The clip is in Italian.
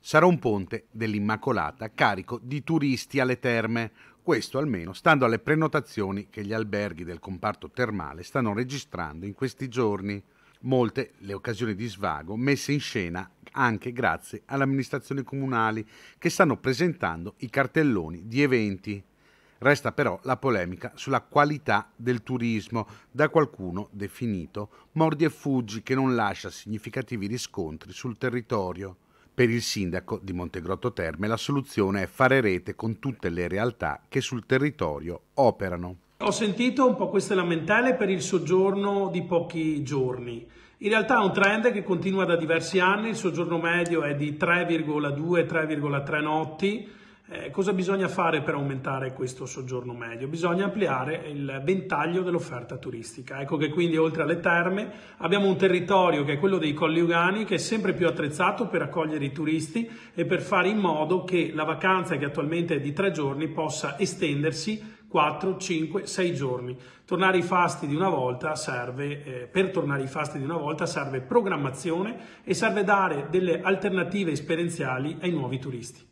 sarà un ponte dell'Immacolata carico di turisti alle terme, questo almeno stando alle prenotazioni che gli alberghi del comparto termale stanno registrando in questi giorni. Molte le occasioni di svago messe in scena anche grazie alle amministrazioni comunali che stanno presentando i cartelloni di eventi. Resta però la polemica sulla qualità del turismo, da qualcuno definito mordi e fuggi che non lascia significativi riscontri sul territorio. Per il sindaco di Montegrotto Terme la soluzione è fare rete con tutte le realtà che sul territorio operano. Ho sentito un po' queste lamentele per il soggiorno di pochi giorni. In realtà è un trend che continua da diversi anni, il soggiorno medio è di 3,2-3,3 notti. Eh, cosa bisogna fare per aumentare questo soggiorno medio? Bisogna ampliare il ventaglio dell'offerta turistica. Ecco che quindi oltre alle terme abbiamo un territorio che è quello dei Colli Ugani che è sempre più attrezzato per accogliere i turisti e per fare in modo che la vacanza che attualmente è di tre giorni possa estendersi 4, 5, 6 giorni. Tornare ai fasti di una volta serve, eh, per tornare ai fasti di una volta serve programmazione e serve dare delle alternative esperienziali ai nuovi turisti.